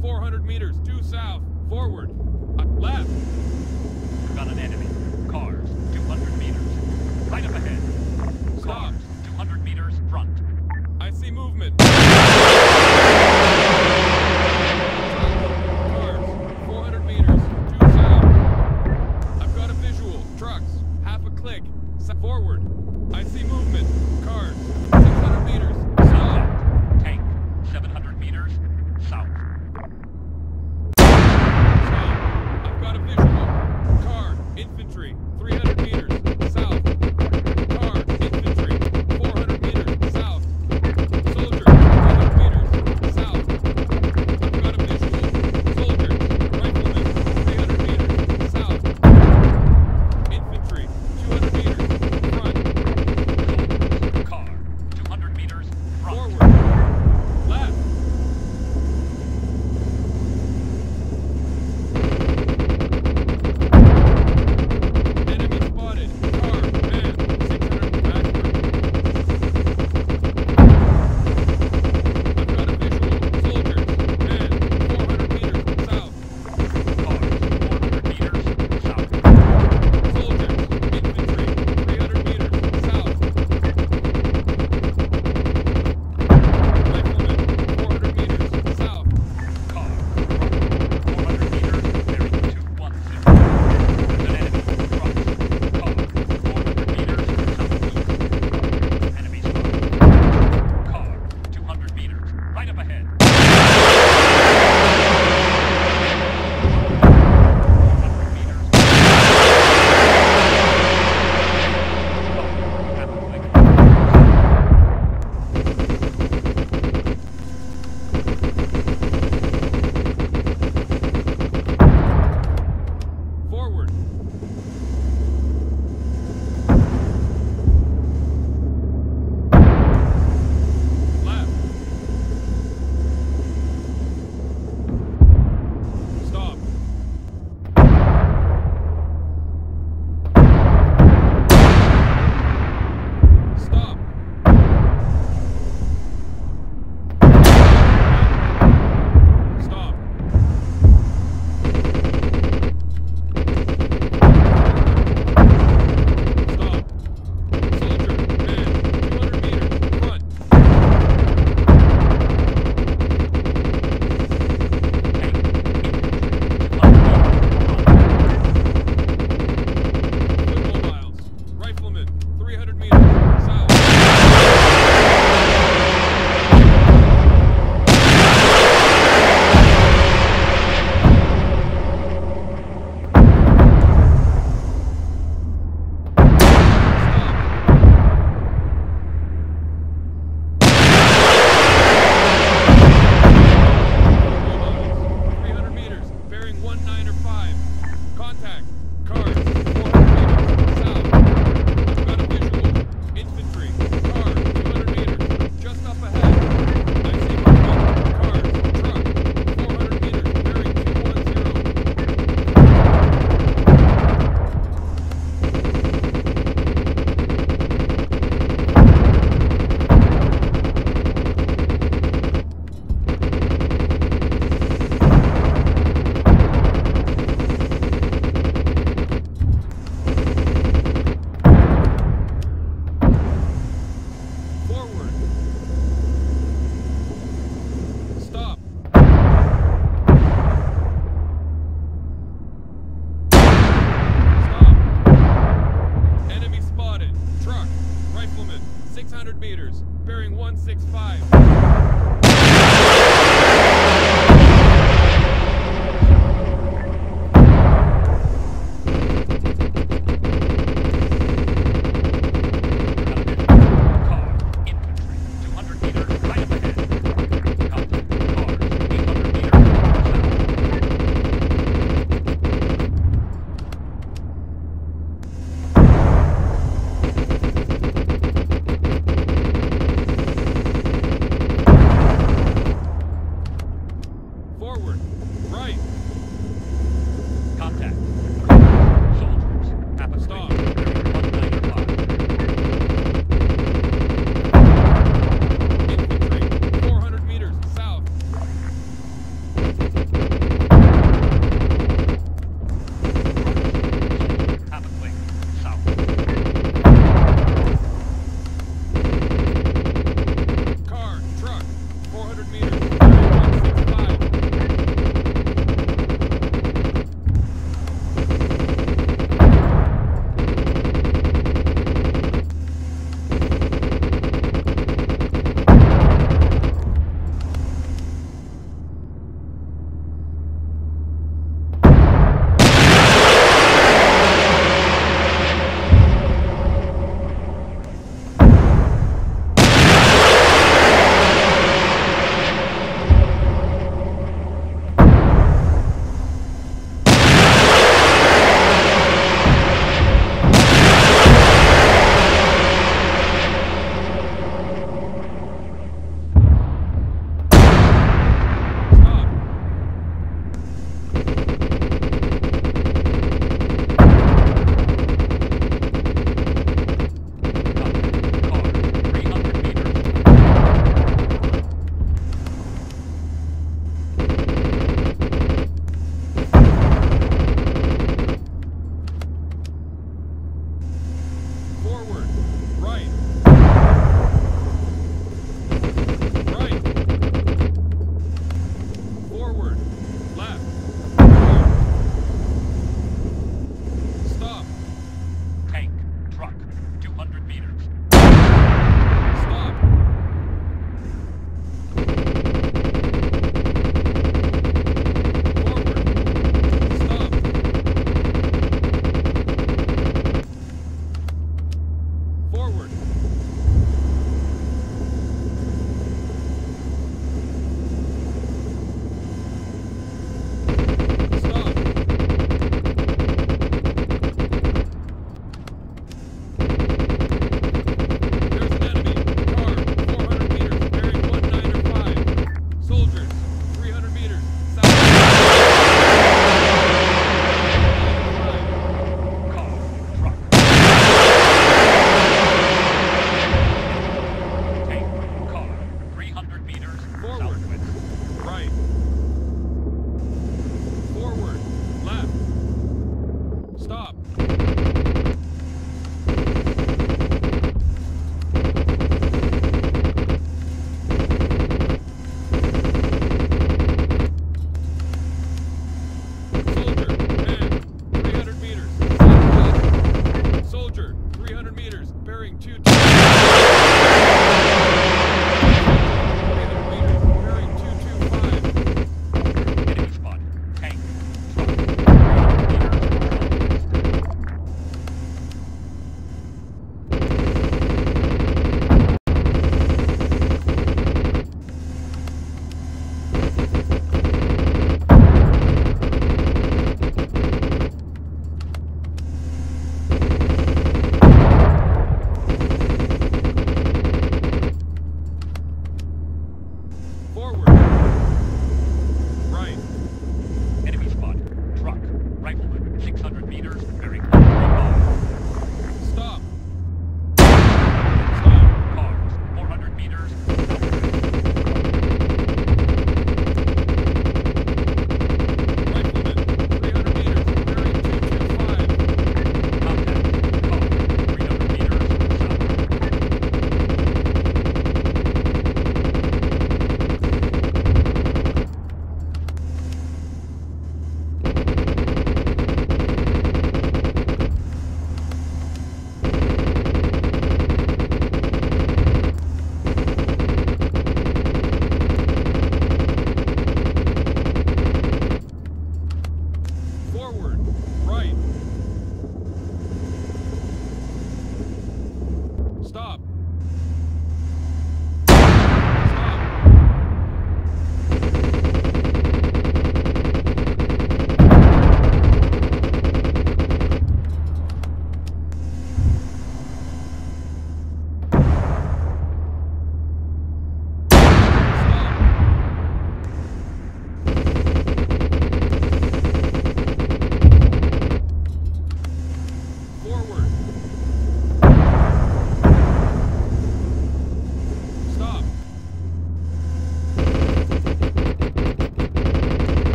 400 meters, due south, forward, uh, left. We've Got an enemy. Cars, 200 meters. Right up ahead. Stop. Cars, 200 meters, front. I see movement.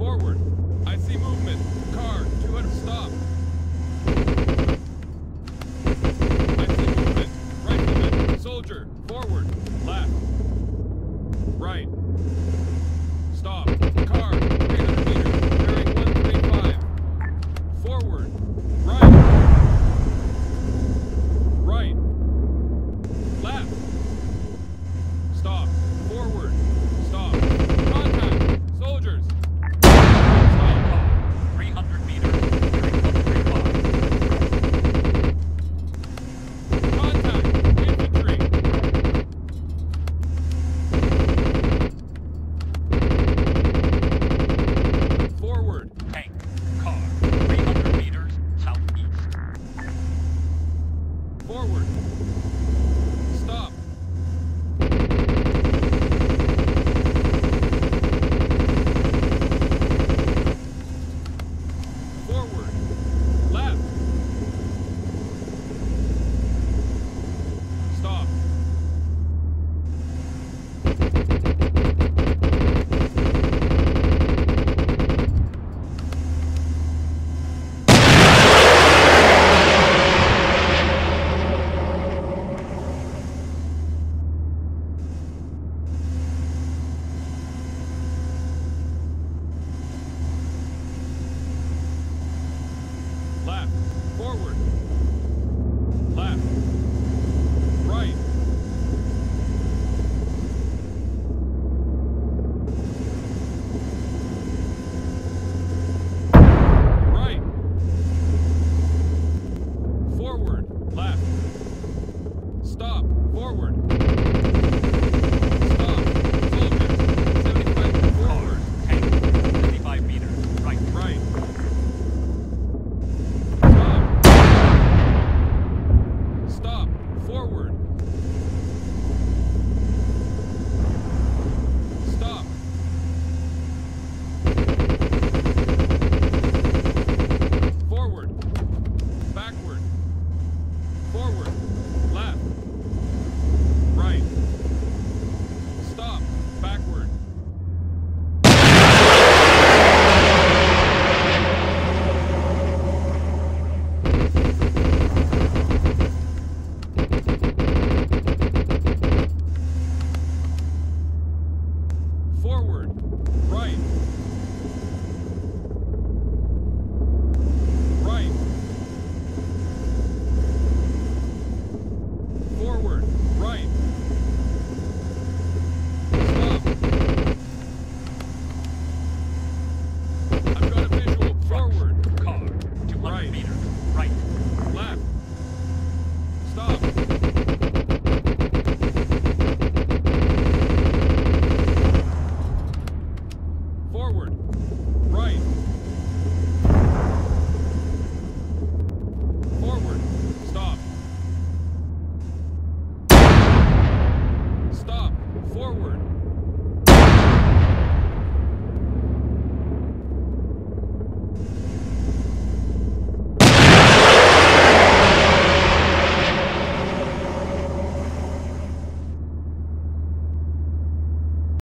Forward. I see movement. Car, 200, stop. I see movement. Rifleman. Soldier, forward. Left. Right. Stop. Car, 300 meters. Bearing 135. Forward. Right. Right. Left. Stop. Forward. Stop. Contact. Soldiers. Stop. 300 meters, bearing 135. Contact. Infantry. Forward. Tank, car, 300 meters, southeast. Forward. Stop. Forward. Left. Stop. Left. Forward. Left. Right. Right. Forward. Left. Stop. Forward.